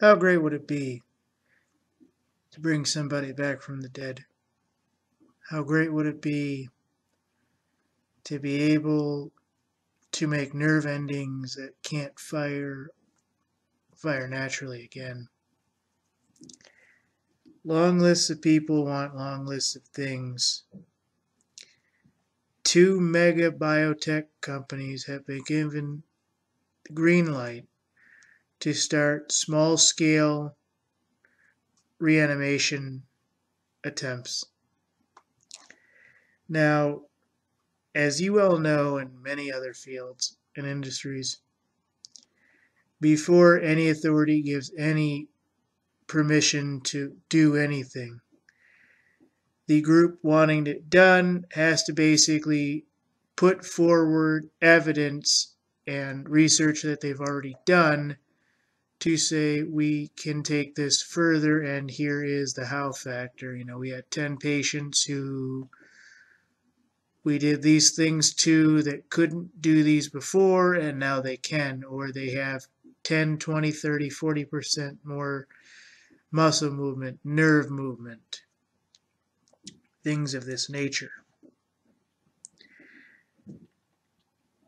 How great would it be to bring somebody back from the dead? How great would it be to be able to make nerve endings that can't fire fire naturally again? Long lists of people want long lists of things. Two mega biotech companies have been given the green light to start small scale reanimation attempts. Now, as you well know in many other fields and industries, before any authority gives any permission to do anything, the group wanting it done has to basically put forward evidence and research that they've already done to say we can take this further and here is the how factor. You know, we had 10 patients who we did these things to that couldn't do these before and now they can or they have 10, 20, 30, 40% more muscle movement, nerve movement, things of this nature.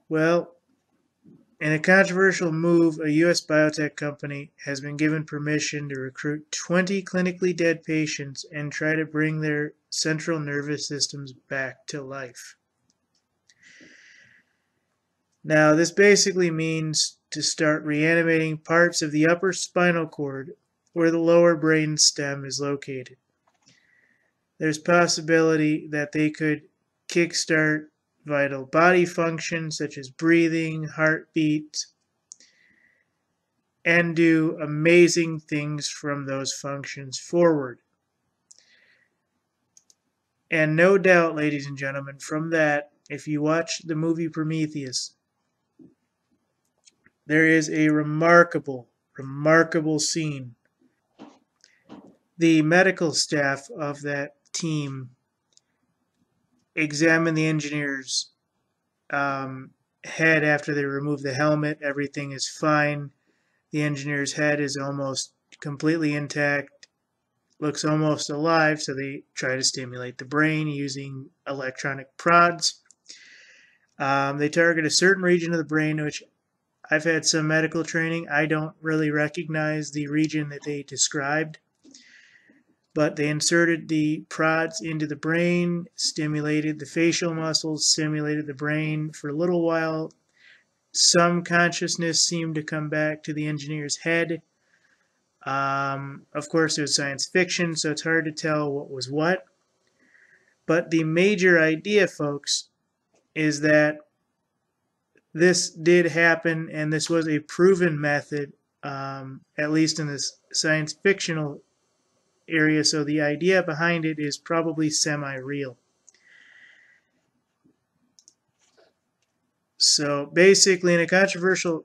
Well, in a controversial move, a U.S. biotech company has been given permission to recruit 20 clinically dead patients and try to bring their central nervous systems back to life. Now, this basically means to start reanimating parts of the upper spinal cord where the lower brain stem is located. There's possibility that they could kickstart vital body functions such as breathing, heartbeat, and do amazing things from those functions forward. And no doubt, ladies and gentlemen, from that, if you watch the movie Prometheus, there is a remarkable, remarkable scene. The medical staff of that team examine the engineer's um, head after they remove the helmet. Everything is fine. The engineer's head is almost completely intact, looks almost alive, so they try to stimulate the brain using electronic prods. Um, they target a certain region of the brain, which I've had some medical training. I don't really recognize the region that they described but they inserted the prods into the brain, stimulated the facial muscles, stimulated the brain for a little while. Some consciousness seemed to come back to the engineer's head. Um, of course, it was science fiction, so it's hard to tell what was what. But the major idea, folks, is that this did happen, and this was a proven method, um, at least in this science fictional area, so the idea behind it is probably semi-real. So basically, in a controversial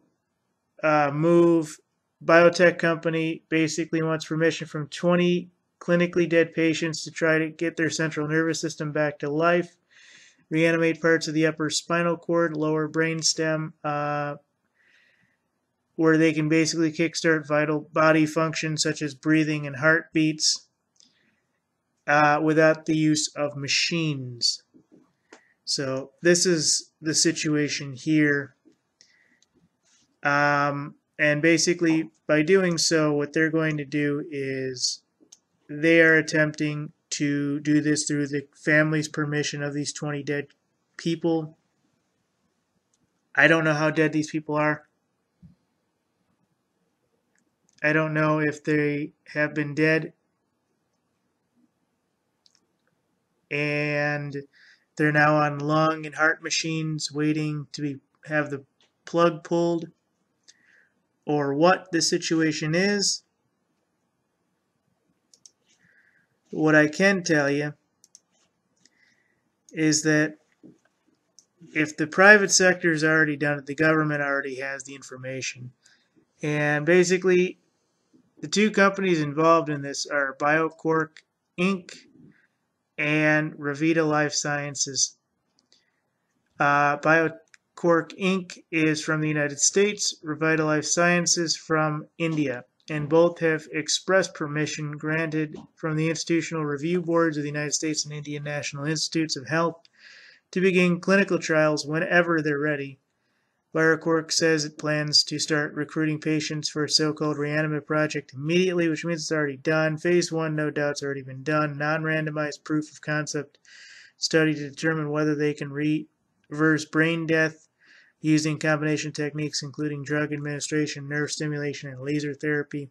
uh, move, biotech company basically wants permission from 20 clinically dead patients to try to get their central nervous system back to life, reanimate parts of the upper spinal cord, lower brain stem, uh, where they can basically kickstart vital body functions such as breathing and heartbeats uh, without the use of machines. So this is the situation here. Um, and basically, by doing so, what they're going to do is they are attempting to do this through the family's permission of these 20 dead people. I don't know how dead these people are. I don't know if they have been dead and they're now on lung and heart machines waiting to be have the plug pulled or what the situation is. What I can tell you is that if the private sector has already done it, the government already has the information. And basically, the two companies involved in this are BioQuark Inc. and Revita Life Sciences. Uh, BioQuark Inc. is from the United States, Revita Life Sciences from India. and both have express permission granted from the institutional review boards of the United States and Indian National Institutes of Health to begin clinical trials whenever they're ready. BioQuark says it plans to start recruiting patients for a so-called ReAnima project immediately, which means it's already done. Phase one, no doubt, it's already been done. Non-randomized proof of concept study to determine whether they can reverse brain death using combination techniques including drug administration, nerve stimulation, and laser therapy.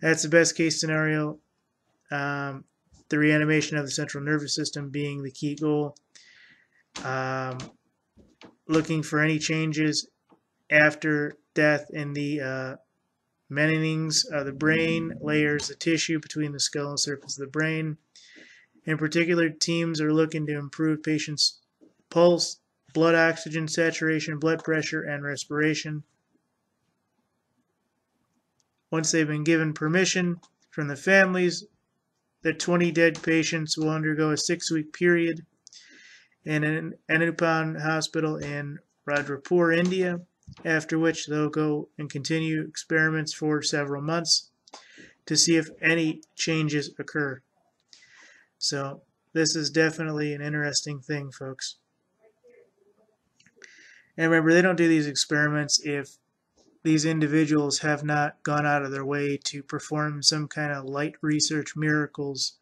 That's the best case scenario. Um, the reanimation of the central nervous system being the key goal. Um, looking for any changes after death in the uh, of the brain, layers the tissue between the skull and surface of the brain. In particular, teams are looking to improve patients' pulse, blood oxygen saturation, blood pressure, and respiration. Once they've been given permission from the families, the 20 dead patients will undergo a six week period in an Anupam hospital in Rudrapur, India, after which they'll go and continue experiments for several months to see if any changes occur. So, this is definitely an interesting thing, folks. And remember, they don't do these experiments if these individuals have not gone out of their way to perform some kind of light research miracles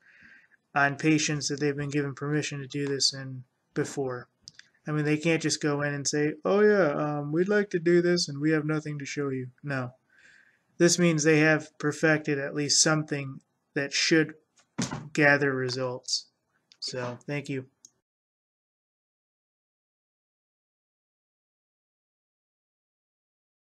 on patients that they've been given permission to do this in before. I mean, they can't just go in and say, oh, yeah, um, we'd like to do this and we have nothing to show you. No. This means they have perfected at least something that should gather results. So, thank you.